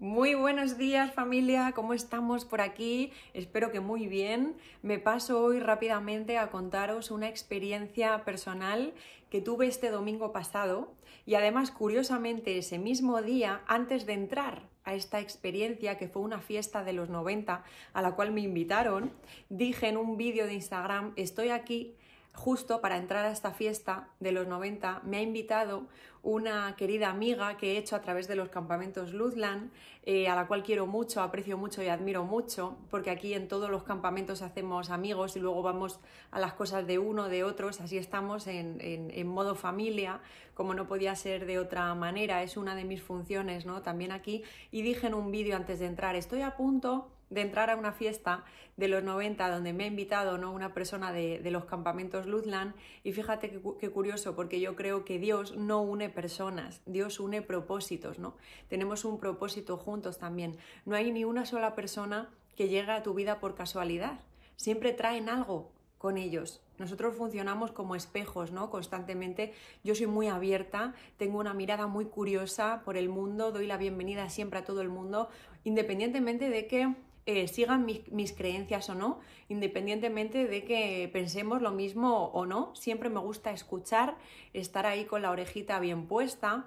Muy buenos días familia, ¿cómo estamos por aquí? Espero que muy bien. Me paso hoy rápidamente a contaros una experiencia personal que tuve este domingo pasado y además curiosamente ese mismo día, antes de entrar a esta experiencia que fue una fiesta de los 90 a la cual me invitaron, dije en un vídeo de Instagram, estoy aquí justo para entrar a esta fiesta de los 90 me ha invitado una querida amiga que he hecho a través de los campamentos Luzland, eh, a la cual quiero mucho, aprecio mucho y admiro mucho, porque aquí en todos los campamentos hacemos amigos y luego vamos a las cosas de uno, de otros, así estamos en, en modo familia, como no podía ser de otra manera, es una de mis funciones ¿no? también aquí. Y dije en un vídeo antes de entrar, estoy a punto de entrar a una fiesta de los 90 donde me ha invitado ¿no? una persona de, los campamentos Luzland y fíjate qué, curioso porque yo creo que Dios no une personas, Dios une propósitos, ¿no? Tenemos un propósito juntos también. No hay ni una sola persona que llegue a tu vida por casualidad. Siempre traen algo con ellos. Nosotros funcionamos como espejos, ¿no? Constantemente. Yo soy muy abierta, tengo una mirada muy curiosa por el mundo, doy la bienvenida siempre a todo el mundo, independientemente de que eh, sigan mis, creencias o no, independientemente de que pensemos lo mismo o no. Siempre me gusta escuchar, estar ahí con la orejita bien puesta,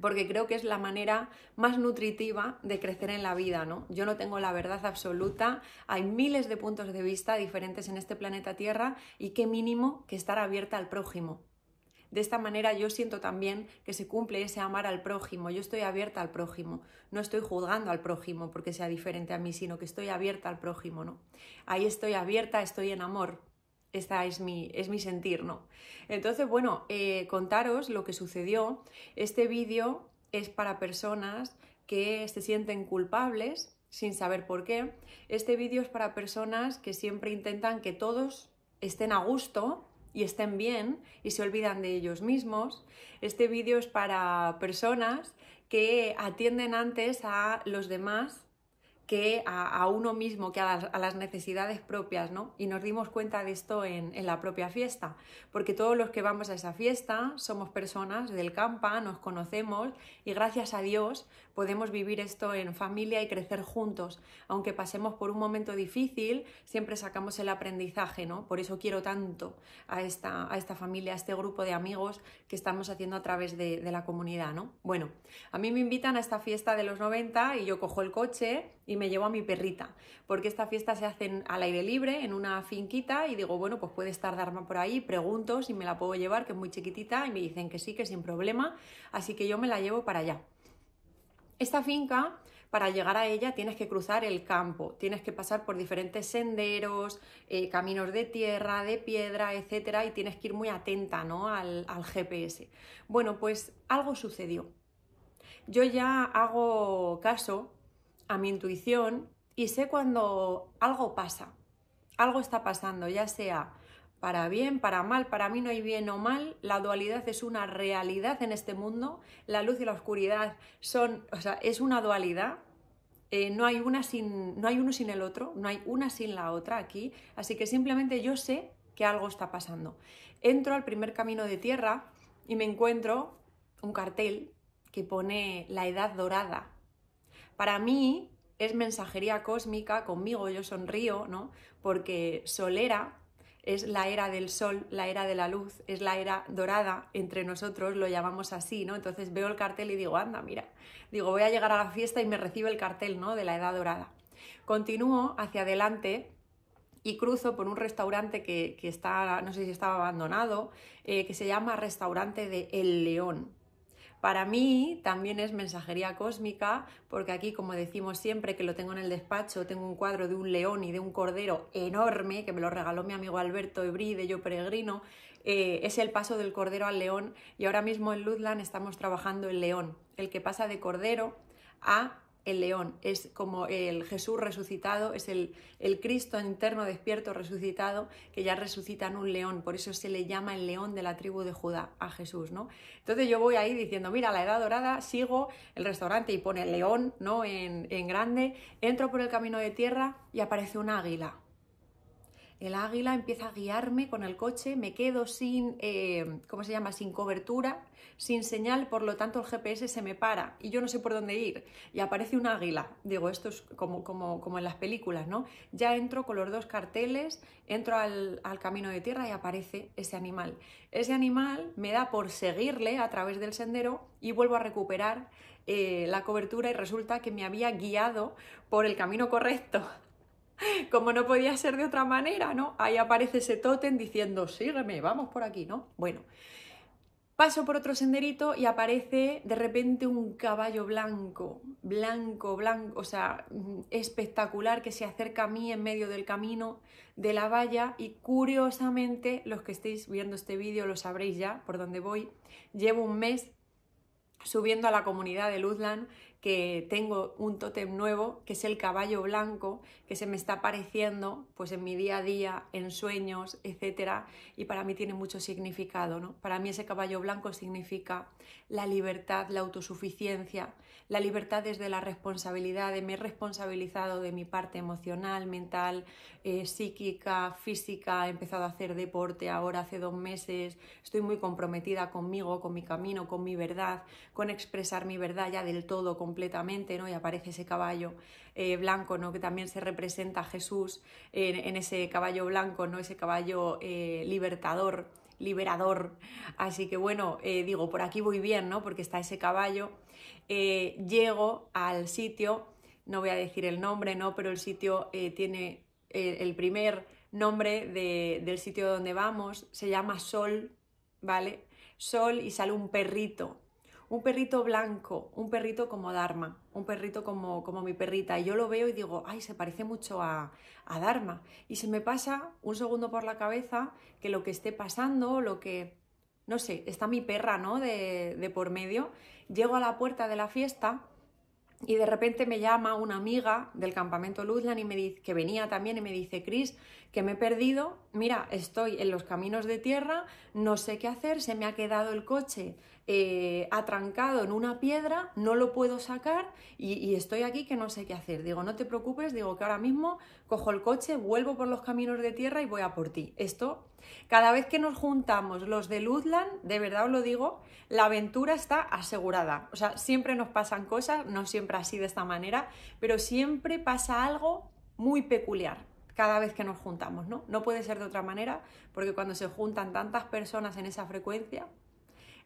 porque creo que es la manera más nutritiva de crecer en la vida, ¿no? Yo no tengo la verdad absoluta, hay miles de puntos de vista diferentes en este planeta Tierra y qué mínimo que estar abierta al prójimo. De esta manera yo siento también que se cumple ese amar al prójimo. Yo estoy abierta al prójimo. No estoy juzgando al prójimo porque sea diferente a mí, sino que estoy abierta al prójimo, ¿no? Ahí estoy abierta, estoy en amor. Esta es mi, es mi sentir, ¿no? Entonces, bueno, eh, contaros lo que sucedió. Este vídeo es para personas que se sienten culpables sin saber por qué. Este vídeo es para personas que siempre intentan que todos estén a gusto y estén bien y se olvidan de ellos mismos. Este vídeo es para personas que atienden antes a los demás que a, uno mismo, que a las, necesidades propias, ¿no? Y nos dimos cuenta de esto en, la propia fiesta, porque todos los que vamos a esa fiesta somos personas del campa, nos conocemos y gracias a Dios podemos vivir esto en familia y crecer juntos. Aunque pasemos por un momento difícil, siempre sacamos el aprendizaje, ¿no? Por eso quiero tanto a esta, a esta familia, a este grupo de amigos que estamos haciendo a través de, de la comunidad, ¿no? Bueno, a mí me invitan a esta fiesta de los 90 y yo cojo el coche y me llevo a mi perrita, porque esta fiesta se hace al aire libre, en una finquita, y digo, bueno, pues puede estar Dharma por ahí, pregunto si me la puedo llevar, que es muy chiquitita, y me dicen que sí, que sin problema, así que yo me la llevo para allá. Esta finca, para llegar a ella tienes que cruzar el campo, tienes que pasar por diferentes senderos, eh, caminos de tierra, de piedra, etcétera, y tienes que ir muy atenta ¿no? al, al GPS. Bueno, pues algo sucedió. Yo ya hago caso a mi intuición y sé cuando algo pasa, algo está pasando, ya sea para bien, para mal, para mí no hay bien o mal, la dualidad es una realidad en este mundo, la luz y la oscuridad son, o sea, es una dualidad, eh, no, hay una sin, no hay uno sin el otro, no hay una sin la otra aquí, así que simplemente yo sé que algo está pasando. Entro al primer camino de tierra y me encuentro un cartel que pone la edad dorada. Para mí es mensajería cósmica, conmigo yo sonrío, ¿no? Porque solera es la era del sol, la era de la luz, es la era dorada, entre nosotros lo llamamos así, ¿no? Entonces veo el cartel y digo, anda, mira, digo, voy a llegar a la fiesta y me recibe el cartel, ¿no? De la edad dorada. Continúo hacia adelante y cruzo por un restaurante que, está, no sé si estaba abandonado, eh, que se llama Restaurante de El León. Para mí también es mensajería cósmica, porque aquí, como decimos siempre, que lo tengo en el despacho, tengo un cuadro de un león y de un cordero enorme, que me lo regaló mi amigo Alberto Ebrí de Yo Peregrino, eh, es el paso del cordero al león y ahora mismo en Luzland estamos trabajando el león, el que pasa de cordero a el león, es como el Jesús resucitado, es el, el, Cristo interno despierto resucitado que ya resucita en un león, por eso se le llama el león de la tribu de Judá a Jesús, ¿no? Entonces yo voy ahí diciendo, mira, la edad dorada, sigo el restaurante y pone el león, ¿no? En, en grande, entro por el camino de tierra y aparece un águila. El águila empieza a guiarme con el coche, me quedo sin, eh, ¿cómo se llama?, sin cobertura, sin señal, por lo tanto el GPS se me para y yo no sé por dónde ir y aparece un águila. Digo, esto es como, como, como en las películas, ¿no? Ya entro con los dos carteles, entro al, camino de tierra y aparece ese animal. Ese animal me da por seguirle a través del sendero y vuelvo a recuperar eh, la cobertura y resulta que me había guiado por el camino correcto como no podía ser de otra manera, ¿no? Ahí aparece ese tótem diciendo, sígueme, vamos por aquí, ¿no? Bueno, paso por otro senderito y aparece de repente un caballo blanco, blanco, blanco, o sea, mm, espectacular que se acerca a mí en medio del camino de la valla y curiosamente, los que estéis viendo este vídeo lo sabréis ya por dónde voy, llevo un mes subiendo a la comunidad de Luzland que tengo un tótem nuevo, que es el caballo blanco, que se me está apareciendo pues en mi día a día, en sueños, etcétera, y para mí tiene mucho significado, ¿no? Para mí ese caballo blanco significa la libertad, la autosuficiencia, la libertad desde la responsabilidad, de me he responsabilizado de mi parte emocional, mental, eh, psíquica, física, he empezado a hacer deporte ahora hace dos meses, estoy muy comprometida conmigo, con mi camino, con mi verdad, con expresar mi verdad ya del todo, completamente, ¿no? Y aparece ese caballo eh, blanco, ¿no? Que también se representa a Jesús en, ese caballo blanco, ¿no? Ese caballo eh, libertador, liberador. Así que bueno, eh, digo, por aquí voy bien, ¿no? Porque está ese caballo. llego al sitio, no voy a decir el nombre, ¿no? Pero el sitio tiene el primer nombre del sitio donde vamos, se llama Sol, ¿vale? Sol y sale un perrito, un perrito blanco, un perrito como Dharma, un perrito como, como mi perrita. Y yo lo veo y digo, ay, se parece mucho a, a Dharma. Y se me pasa un segundo por la cabeza que lo que esté pasando, lo que, no sé, está mi perra, ¿no? De, de por medio. Llego a la puerta de la fiesta y de repente me llama una amiga del campamento Luzlan y me dice, que venía también y me dice, Cris, que me he perdido, mira, estoy en los caminos de tierra, no sé qué hacer, se me ha quedado el coche eh, atrancado en una piedra, no lo puedo sacar y, estoy aquí que no sé qué hacer. Digo, no te preocupes, digo que ahora mismo cojo el coche, vuelvo por los caminos de tierra y voy a por ti. Esto, cada vez que nos juntamos los de Luzland, de verdad os lo digo, la aventura está asegurada. O sea, siempre nos pasan cosas, no siempre así de esta manera, pero siempre pasa algo muy peculiar cada vez que nos juntamos, ¿no? No puede ser de otra manera, porque cuando se juntan tantas personas en esa frecuencia,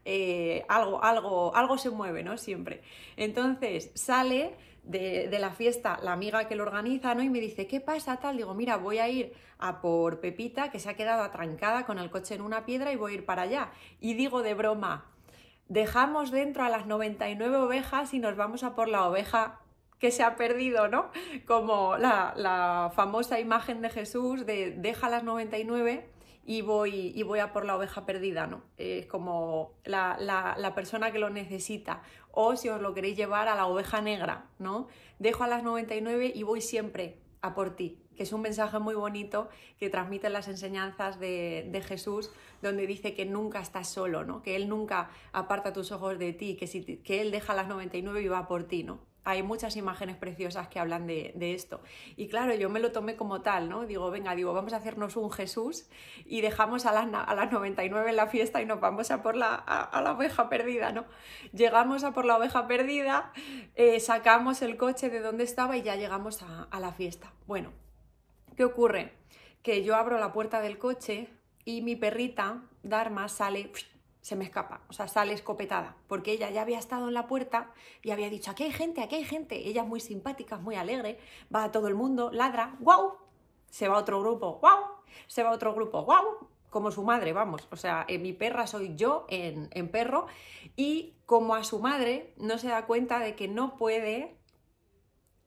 eh, algo, algo, algo se mueve, ¿no? Siempre. Entonces sale de, la fiesta la amiga que lo organiza, ¿no? Y me dice, ¿qué pasa tal? Digo, mira, voy a ir a por Pepita, que se ha quedado atrancada con el coche en una piedra y voy a ir para allá. Y digo de broma, dejamos dentro a las 99 ovejas y nos vamos a por la oveja que se ha perdido, ¿no? Como la, la famosa imagen de Jesús de deja las 99 y voy, y voy a por la oveja perdida, ¿no? Es como la, la, persona que lo necesita. O si os lo queréis llevar a la oveja negra, ¿no? Dejo a las 99 y voy siempre a por ti, que es un mensaje muy bonito que transmiten las enseñanzas de, de, Jesús, donde dice que nunca estás solo, ¿no? que Él nunca aparta tus ojos de ti, que, si, que Él deja las 99 y va por ti. ¿no? Hay muchas imágenes preciosas que hablan de, esto. Y claro, yo me lo tomé como tal, ¿no? Digo, venga, digo, vamos a hacernos un Jesús y dejamos a las, a las 99 en la fiesta y nos vamos a por la, a, la oveja perdida, ¿no? Llegamos a por la oveja perdida, eh, sacamos el coche de donde estaba y ya llegamos a, a la fiesta. Bueno, ¿qué ocurre? Que yo abro la puerta del coche y mi perrita, Dharma, sale se me escapa, o sea, sale escopetada, porque ella ya había estado en la puerta y había dicho, aquí hay gente, aquí hay gente. Ella es muy simpática, muy alegre, va a todo el mundo, ladra, ¡guau! Se va a otro grupo, ¡guau! Se va a otro grupo, ¡guau! Como su madre, vamos. O sea, en mi perra soy yo en, en perro y como a su madre no se da cuenta de que no puede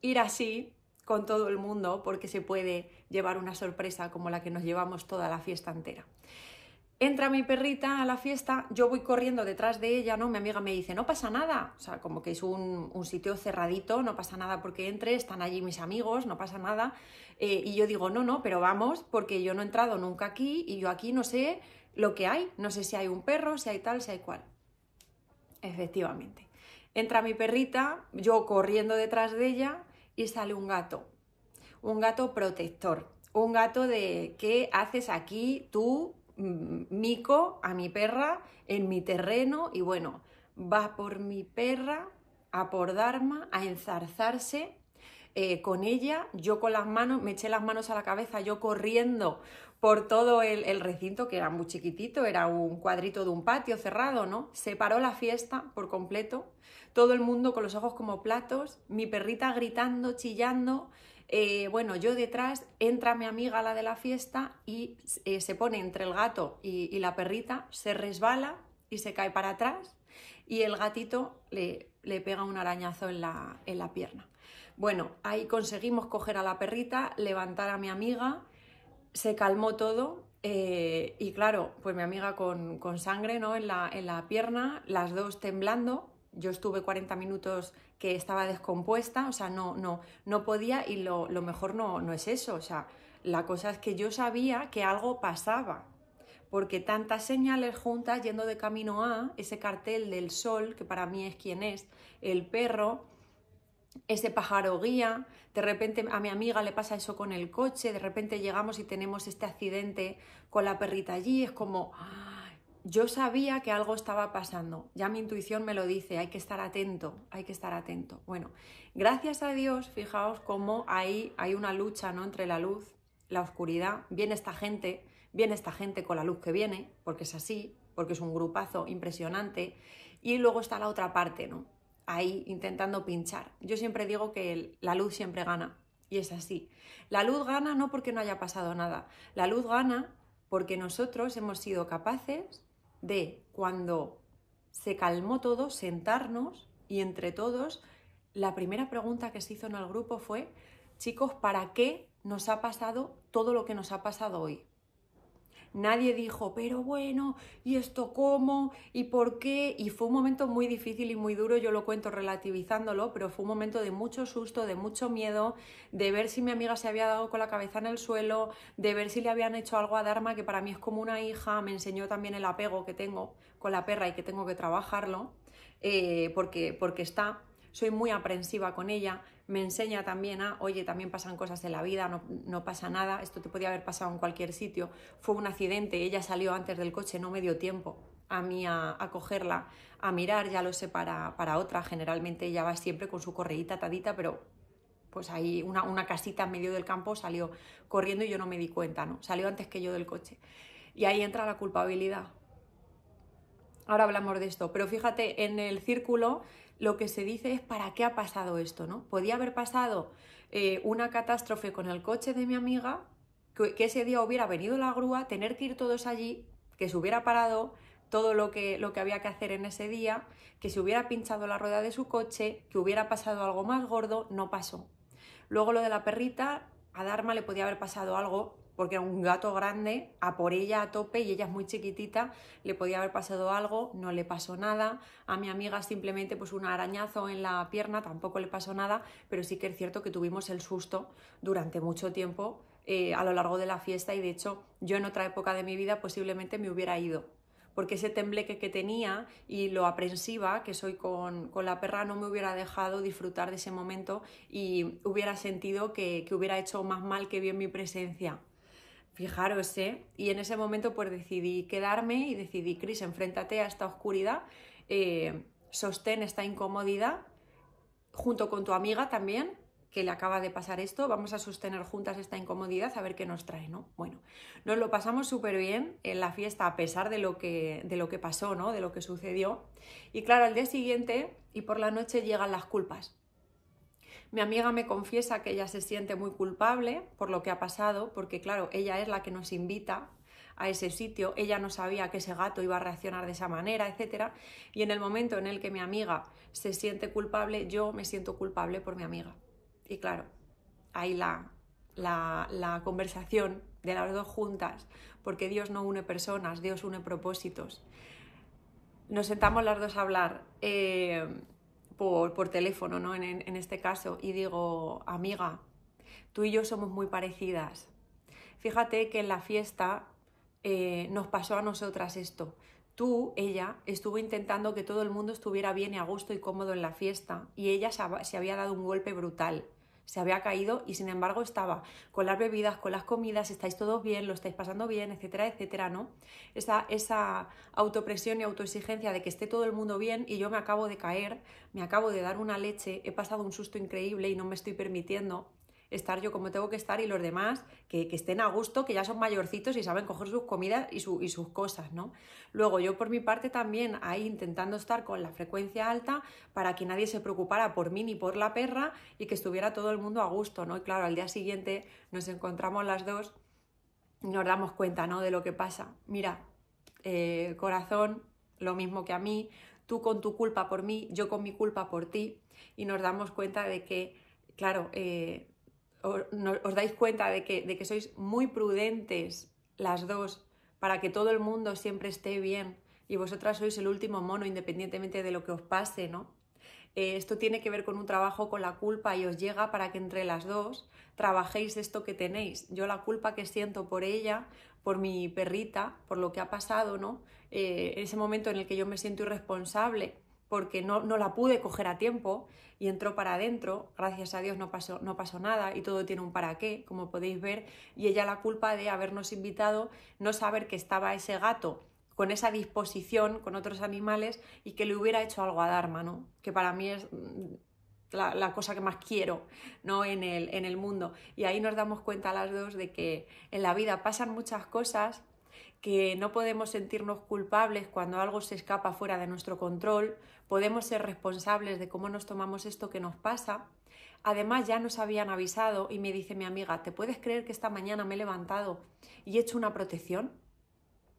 ir así con todo el mundo porque se puede llevar una sorpresa como la que nos llevamos toda la fiesta entera. Entra mi perrita a la fiesta, yo voy corriendo detrás de ella, ¿no? Mi amiga me dice, no pasa nada, o sea, como que es un, sitio cerradito, no pasa nada porque entre, están allí mis amigos, no pasa nada. Eh, y yo digo, no, no, pero vamos, porque yo no he entrado nunca aquí y yo aquí no sé lo que hay, no sé si hay un perro, si hay tal, si hay cual. Efectivamente. Entra mi perrita, yo corriendo detrás de ella y sale un gato, un gato protector un gato de ¿qué haces aquí tú, mico, a mi perra, en mi terreno? Y bueno, va por mi perra, a por Dharma, a enzarzarse eh, con ella, yo con las manos, me eché las manos a la cabeza, yo corriendo por todo el, recinto, que era muy chiquitito, era un cuadrito de un patio cerrado, ¿no? Se paró la fiesta por completo, todo el mundo con los ojos como platos, mi perrita gritando, chillando, eh, bueno, yo detrás, entra mi amiga, la de la fiesta, y eh, se pone entre el gato y, la perrita, se resbala y se cae para atrás, y el gatito le, le pega un arañazo en la, en la pierna. Bueno, ahí conseguimos coger a la perrita, levantar a mi amiga, se calmó todo eh, y claro, pues mi amiga con, sangre ¿no? en, la, en la pierna, las dos temblando. Yo estuve 40 minutos que estaba descompuesta, o sea, no, no, no podía y lo, lo mejor no, no es eso, o sea, la cosa es que yo sabía que algo pasaba, porque tantas señales juntas yendo de camino a ese cartel del sol, que para mí es quien es, el perro, ese pájaro guía, de repente a mi amiga le pasa eso con el coche, de repente llegamos y tenemos este accidente con la perrita allí, es como, yo sabía que algo estaba pasando, ya mi intuición me lo dice, hay que estar atento, hay que estar atento. Bueno, gracias a Dios, fijaos cómo ahí hay una lucha ¿no? entre la luz, la oscuridad, viene esta gente, viene esta gente con la luz que viene, porque es así, porque es un grupazo impresionante, y luego está la otra parte, ¿no? ahí intentando pinchar. Yo siempre digo que la luz siempre gana, y es así. La luz gana no porque no haya pasado nada, la luz gana porque nosotros hemos sido capaces de, cuando se calmó todo, sentarnos y entre todos, la primera pregunta que se hizo en el grupo fue, chicos, ¿para qué nos ha pasado todo lo que nos ha pasado hoy? Nadie dijo, pero bueno, ¿y esto cómo? ¿Y por qué? Y fue un momento muy difícil y muy duro, yo lo cuento relativizándolo, pero fue un momento de mucho susto, de mucho miedo, de ver si mi amiga se había dado con la cabeza en el suelo, de ver si le habían hecho algo a Dharma, que para mí es como una hija, me enseñó también el apego que tengo con la perra y que tengo que trabajarlo, eh, porque, porque está, soy muy aprensiva con ella, me enseña también a, oye, también pasan cosas en la vida, no, pasa nada, esto te podía haber pasado en cualquier sitio, fue un accidente, ella salió antes del coche, no me dio tiempo a mí a, cogerla, a mirar, ya lo sé para, para, otra, generalmente ella va siempre con su correíta atadita, pero pues ahí una, una casita en medio del campo salió corriendo y yo no me di cuenta, ¿no? Salió antes que yo del coche. Y ahí entra la culpabilidad. Ahora hablamos de esto, pero fíjate, en el círculo lo que se dice es para qué ha pasado esto, ¿no? Podía haber pasado eh, una catástrofe con el coche de mi amiga, que, ese día hubiera venido la grúa, tener que ir todos allí, que se hubiera parado todo lo que, lo que había que hacer en ese día, que se hubiera pinchado la rueda de su coche, que hubiera pasado algo más gordo, no pasó. Luego lo de la perrita, a Dharma le podía haber pasado algo porque era un gato grande, a por ella a tope y ella es muy chiquitita, le podía haber pasado algo, no le pasó nada, a mi amiga simplemente pues un arañazo en la pierna, tampoco le pasó nada, pero sí que es cierto que tuvimos el susto durante mucho tiempo eh, a lo largo de la fiesta y de hecho yo en otra época de mi vida posiblemente me hubiera ido porque ese tembleque que tenía y lo aprensiva que soy con, la perra no me hubiera dejado disfrutar de ese momento y hubiera sentido que, que hubiera hecho más mal que bien mi presencia. Fijaros, ¿eh? Y en ese momento pues decidí quedarme y decidí, Cris, enfréntate a esta oscuridad, eh, sostén esta incomodidad, junto con tu amiga también, que le acaba de pasar esto, vamos a sostener juntas esta incomodidad a ver qué nos trae, ¿no? Bueno, nos lo pasamos súper bien en la fiesta a pesar de lo, que, de lo que pasó, ¿no? De lo que sucedió. Y claro, al día siguiente y por la noche llegan las culpas. Mi amiga me confiesa que ella se siente muy culpable por lo que ha pasado, porque claro, ella es la que nos invita a ese sitio, ella no sabía que ese gato iba a reaccionar de esa manera, etc. Y en el momento en el que mi amiga se siente culpable, yo me siento culpable por mi amiga. Y claro, ahí la, la, conversación de las dos juntas, porque Dios no une personas, Dios une propósitos. Nos sentamos las dos a hablar. Eh, por, teléfono, ¿no? En, este caso, y digo, amiga, tú y yo somos muy parecidas. Fíjate que en la fiesta eh, nos pasó a nosotras esto. Tú, ella, estuvo intentando que todo el mundo estuviera bien y a gusto y cómodo en la fiesta y ella se, había dado un golpe brutal. Se había caído y sin embargo estaba con las bebidas, con las comidas, estáis todos bien, lo estáis pasando bien, etcétera, etcétera, ¿no? Esa, esa autopresión y autoexigencia de que esté todo el mundo bien y yo me acabo de caer, me acabo de dar una leche, he pasado un susto increíble y no me estoy permitiendo estar yo como tengo que estar y los demás que, estén a gusto, que ya son mayorcitos y saben coger sus comidas y, y, sus cosas, ¿no? Luego yo por mi parte también ahí intentando estar con la frecuencia alta para que nadie se preocupara por mí ni por la perra y que estuviera todo el mundo a gusto, ¿no? Y claro, al día siguiente nos encontramos las dos y nos damos cuenta, ¿no? De lo que pasa. Mira, eh, corazón, lo mismo que a mí, tú con tu culpa por mí, yo con mi culpa por ti, y nos damos cuenta de que, claro, eh, os, dais cuenta de que, de que sois muy prudentes las dos para que todo el mundo siempre esté bien y vosotras sois el último mono independientemente de lo que os pase, ¿no? Eh, esto tiene que ver con un trabajo con la culpa y os llega para que entre las dos trabajéis esto que tenéis. Yo la culpa que siento por ella, por mi perrita, por lo que ha pasado, ¿no? Eh, ese momento en el que yo me siento irresponsable porque no, no, la pude coger a tiempo y entró para adentro, gracias a Dios no pasó, no pasó nada y todo tiene un para qué, como podéis ver, y ella la culpa de habernos invitado, no saber que estaba ese gato con esa disposición con otros animales y que le hubiera hecho algo a Dharma, ¿no? que para mí es mm, la, cosa que más quiero ¿no? en, el, en el mundo. Y ahí nos damos cuenta las dos de que en la vida pasan muchas cosas que no podemos sentirnos culpables cuando algo se escapa fuera de nuestro control, podemos ser responsables de cómo nos tomamos esto que nos pasa. Además, ya nos habían avisado y me dice mi amiga, ¿te puedes creer que esta mañana me he levantado y he hecho una protección?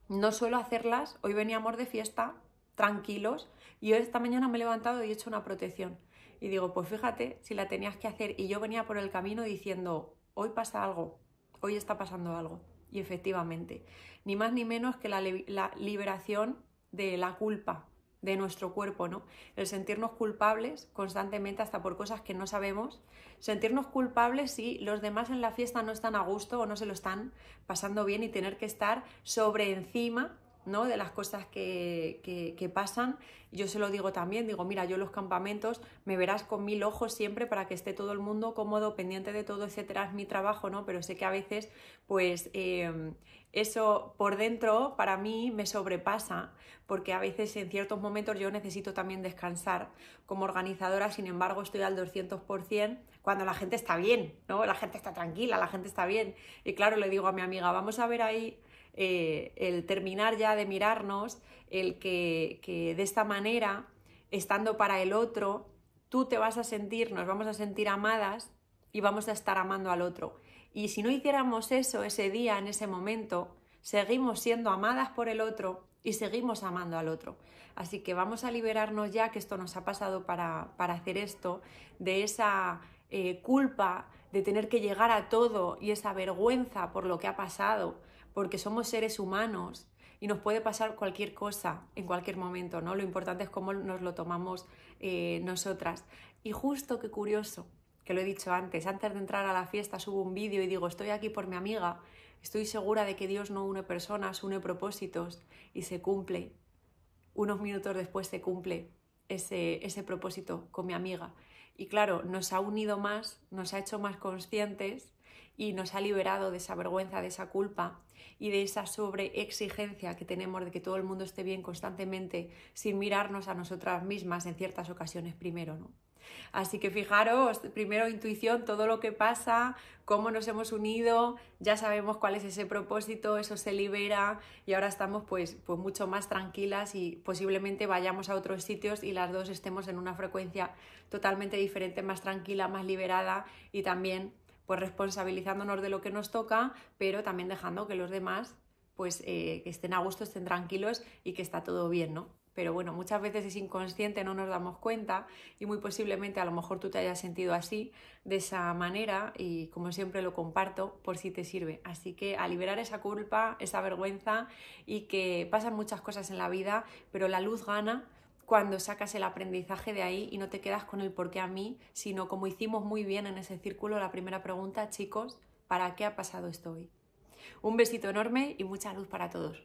No suelo hacerlas, hoy veníamos de fiesta, tranquilos, y hoy esta mañana me he levantado y he hecho una protección. Y digo, pues fíjate si la tenías que hacer. Y yo venía por el camino diciendo, hoy pasa algo, hoy está pasando algo. Y efectivamente, ni más ni menos que la, liberación de la culpa de nuestro cuerpo, ¿no? El sentirnos culpables constantemente hasta por cosas que no sabemos, sentirnos culpables si los demás en la fiesta no están a gusto o no se lo están pasando bien y tener que estar sobre encima ¿no? de las cosas que, que, pasan. Yo se lo digo también, digo, mira, yo los campamentos me verás con mil ojos siempre para que esté todo el mundo cómodo, pendiente de todo, etcétera, es mi trabajo, ¿no? Pero sé que a veces, pues, em, eso por dentro para mí me sobrepasa, porque a veces en ciertos momentos yo necesito también descansar como organizadora, sin embargo estoy al 200% cuando la gente está bien, ¿no? La gente está tranquila, la gente está bien. Y claro, le digo a mi amiga, vamos a ver ahí eh, el terminar ya de mirarnos, el que, que de esta manera, estando para el otro, tú te vas a sentir, nos vamos a sentir amadas y vamos a estar amando al otro. Y si no hiciéramos eso ese día, en ese momento, seguimos siendo amadas por el otro y seguimos amando al otro. Así que vamos a liberarnos ya, que esto nos ha pasado para, para hacer esto, de esa eh, culpa de tener que llegar a todo y esa vergüenza por lo que ha pasado, porque somos seres humanos y nos puede pasar cualquier cosa en cualquier momento, ¿no? Lo importante es cómo nos lo tomamos eh, nosotras. Y justo qué curioso, que lo he dicho antes, antes de entrar a la fiesta subo un vídeo y digo, estoy aquí por mi amiga, estoy segura de que Dios no une personas, une propósitos y se cumple. Unos minutos después se cumple ese, ese propósito con mi amiga. Y claro, nos ha unido más, nos ha hecho más conscientes y nos ha liberado de esa vergüenza, de esa culpa y de esa sobreexigencia que tenemos de que todo el mundo esté bien constantemente sin mirarnos a nosotras mismas en ciertas ocasiones primero, ¿no? Así que fijaros, primero intuición, todo lo que pasa, cómo nos hemos unido, ya sabemos cuál es ese propósito, eso se libera y ahora estamos pues, pues mucho más tranquilas y posiblemente vayamos a otros sitios y las dos estemos en una frecuencia totalmente diferente, más tranquila, más liberada y también pues responsabilizándonos de lo que nos toca, pero también dejando que los demás pues eh, que estén a gusto, estén tranquilos y que está todo bien, ¿no? Pero bueno, muchas veces es inconsciente, no nos damos cuenta y muy posiblemente a lo mejor tú te hayas sentido así, de esa manera y como siempre lo comparto por si te sirve. Así que a liberar esa culpa, esa vergüenza y que pasan muchas cosas en la vida, pero la luz gana cuando sacas el aprendizaje de ahí y no te quedas con el por qué a mí, sino como hicimos muy bien en ese círculo, la primera pregunta, chicos, ¿para qué ha pasado esto hoy? Un besito enorme y mucha luz para todos.